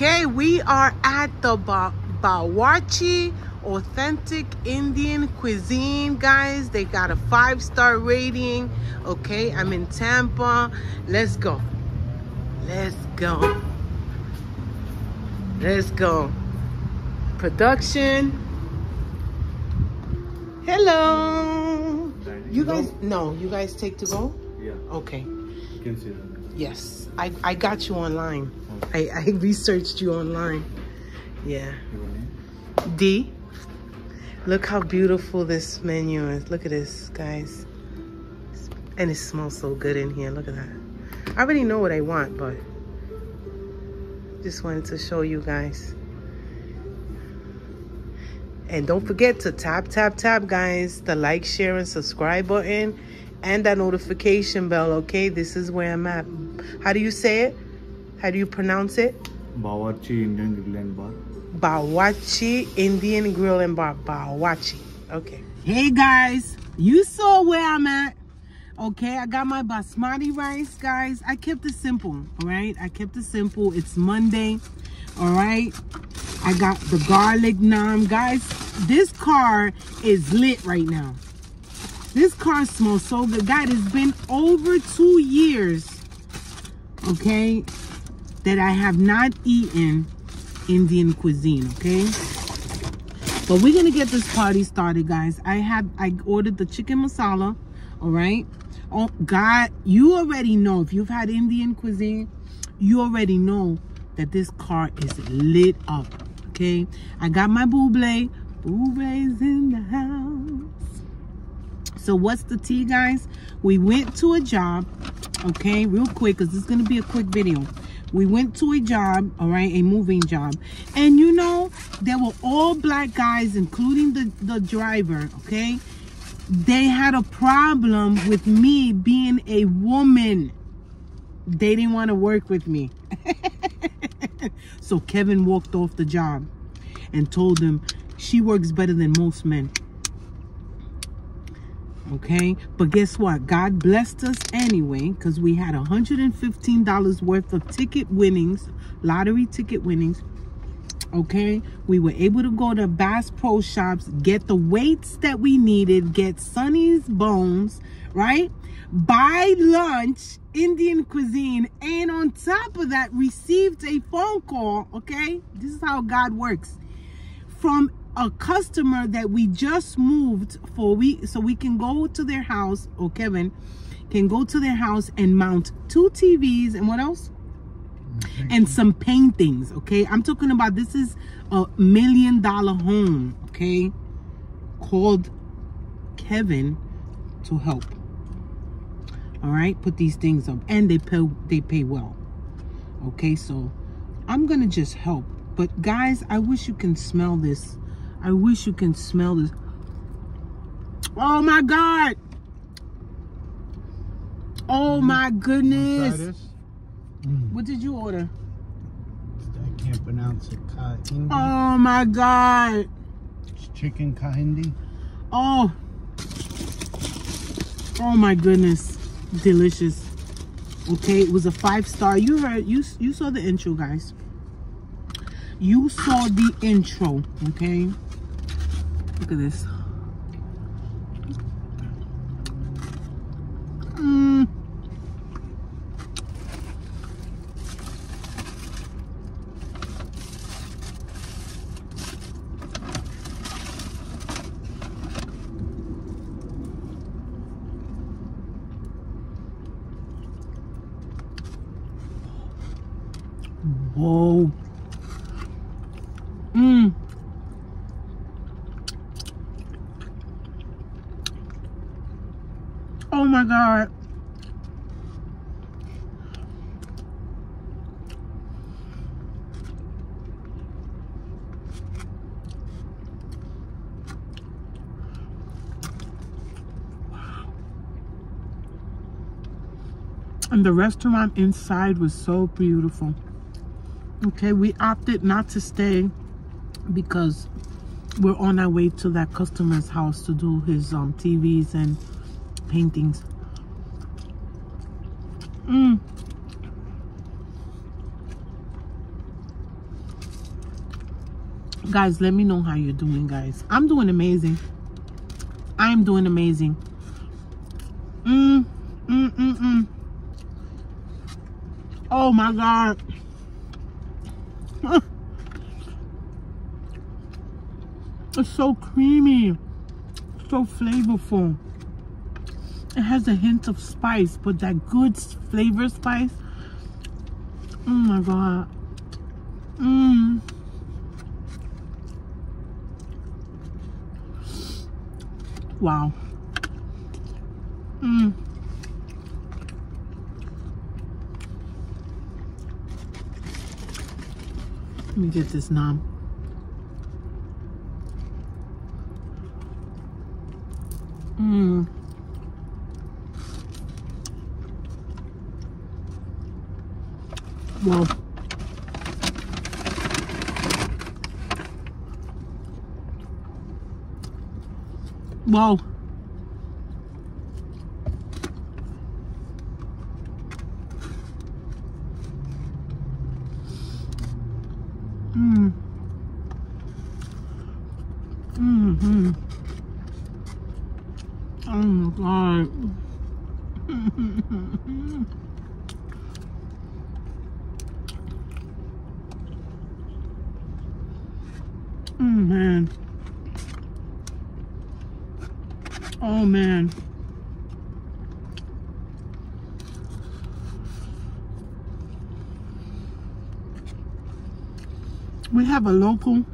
Okay, we are at the ba Bawarchi Authentic Indian Cuisine, guys. They got a five-star rating. Okay, I'm in Tampa. Let's go. Let's go. Let's go. Production. Hello. You guys, no, you guys take to go? Yeah, Okay. you can see that. Yes, I, I got you online. I, I researched you online. Yeah. D. Look how beautiful this menu is. Look at this, guys. And it smells so good in here. Look at that. I already know what I want, but just wanted to show you guys. And don't forget to tap, tap, tap, guys, the like, share, and subscribe button and that notification bell, okay? This is where I'm at. How do you say it? How do you pronounce it? Bawarchi Indian Grill and Bar. Bawachi Indian Grill and Bar. Bawachi. Okay. Hey guys, you saw where I'm at. Okay, I got my basmati rice, guys. I kept it simple, all right? I kept it simple. It's Monday, all right? I got the garlic naan. Guys, this car is lit right now. This car smells so good. God, it's been over two years, okay, that I have not eaten Indian cuisine, okay? But we're gonna get this party started, guys. I have I ordered the chicken masala, all right? Oh God, you already know if you've had Indian cuisine, you already know that this car is lit up, okay? I got my buble. Buble's in the house. So what's the tea, guys? We went to a job, okay, real quick, because this is to be a quick video. We went to a job, all right, a moving job. And you know, there were all black guys, including the, the driver, okay? They had a problem with me being a woman. They didn't want to work with me. so Kevin walked off the job and told them she works better than most men okay? But guess what? God blessed us anyway because we had $115 worth of ticket winnings lottery ticket winnings okay? We were able to go to bass pro shops get the weights that we needed get sonny's bones right? Buy lunch indian cuisine and on top of that received a phone call okay? This is how god works. From a customer that we just moved for we so we can go to their house or Kevin can go to their house and mount two TVs and what else? Mm-hmm. And some paintings okay? I'm talking about this is a million dollar home okay? Called Kevin to help. All right? Put these things up. And they pay they pay well okay? So I'm gonna just help. But guys I wish you can smell this I wish you can smell this. Oh my God. Oh my goodness. Mm. What did you order? I can't pronounce it. Kahindi. Oh my God. It's chicken kahindi. Oh. Oh my goodness. Delicious. Okay, it was a five star. You heard you you saw the intro, guys. You saw the intro, okay? Look at this. Mm. Whoa. Mmm. Oh my God. And the restaurant inside was so beautiful. Okay, we opted not to stay because we're on our way to that customer's house to do his um, TVs and paintings. Mm. Guys, let me know how you're doing, guys. I'm doing amazing. I'm doing amazing. Mm, mm, mm, mm. Oh my God. It's so creamy, so flavorful. It has a hint of spice, but that good flavor spice. Oh my God. Mmm. Wow. Mmm. Me get this naan. Mmm. Wow. Wow. Mmm. Mmm. Oh my god. oh man. Oh man. We have a local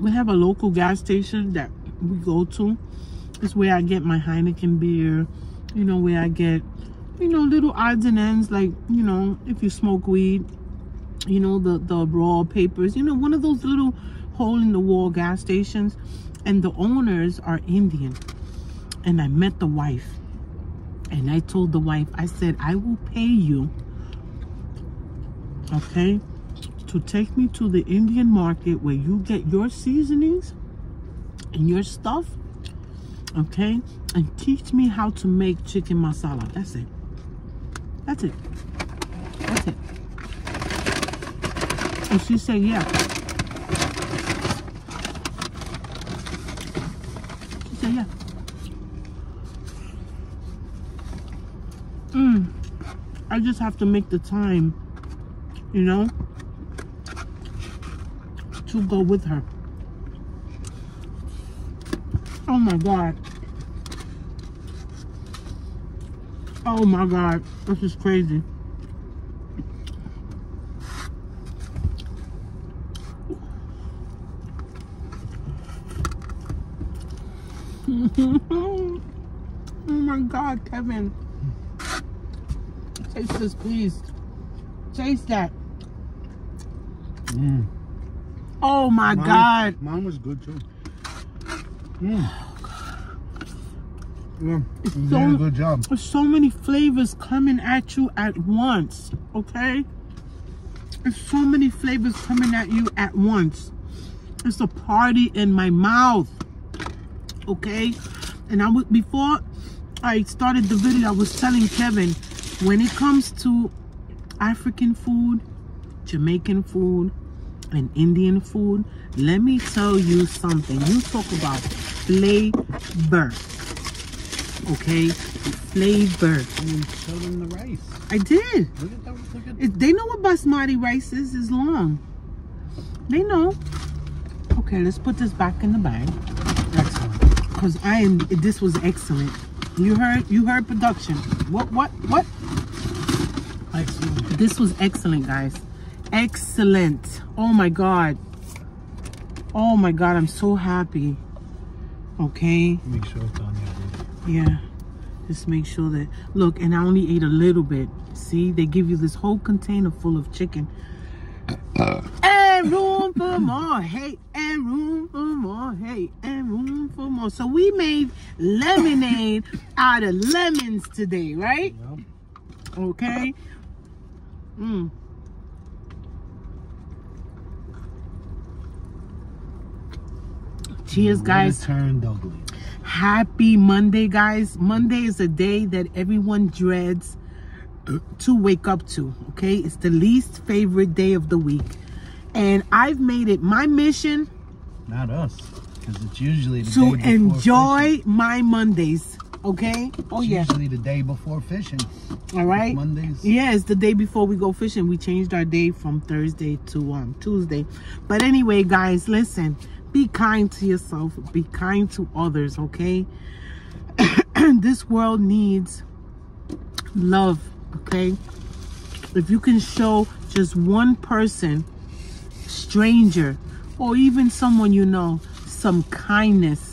we have a local gas station that we go to. It's where I get my Heineken beer, you know, where I get, you know, little odds and ends like, you know, if you smoke weed, you know, the, the raw papers, you know, one of those little hole in the wall gas stations. And the owners are Indian and I met the wife. And I told the wife, I said, I will pay you, okay, to take me to the Indian market where you get your seasonings and your stuff, okay, and teach me how to make chicken masala. That's it. That's it. That's it. And she said, yeah. She said, yeah. Mm. I just have to make the time, you know, to go with her. Oh my God. Oh my God. This is crazy. oh my God, Kevin. Taste this, please. Taste that. Mm. Oh my Mine- God. Mine was good too. Mm. Yeah, It's you so- did a good job. There's so many flavors coming at you at once, okay? There's so many flavors coming at you at once. It's a party in my mouth, okay? And I would before I started the video, I was telling Kevin, when it comes to African food, Jamaican food, and Indian food, let me tell you something. You talk about flavor, okay? Flavor. You showed them the rice. I did. Look at that. Look at It, they know what basmati rice is. Is long. They know. Okay, let's put this back in the bag excellent. because I am. This was excellent. You heard. You heard production. What? What? What? Excellent. This was excellent, guys. Excellent. Oh my god. Oh my god. I'm so happy. Okay. Make sure it's on there. Yeah. Just make sure that look, and I only ate a little bit. See, they give you this whole container full of chicken. and room for more. Hey, and room for more. Hey, and room for more. So we made lemonade out of lemons today, right? Yep. Okay. Mm. Cheers, guys. Turned ugly. Happy Monday, guys. Monday is a day that everyone dreads to wake up to, okay? It's the least favorite day of the week. And I've made it my mission Not us. Because it's usually the to enjoy fishing. my Mondays. Okay? Oh, It's yeah. usually the day before fishing. All right? Mondays. Yeah, it's the day before we go fishing. We changed our day from Thursday to um Tuesday. But anyway, guys, listen. Be kind to yourself. Be kind to others, okay? this world needs love, okay? If you can show just one person, stranger, or even someone you know, some kindness,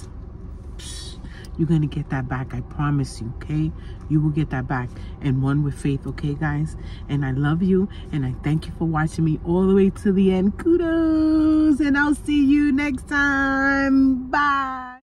you're gonna get that back. I promise you, okay? You will get that back. And one with faith, okay, guys? And I love you, and I thank you for watching me all the way to the end. Kudos, and I'll see you next time. Bye.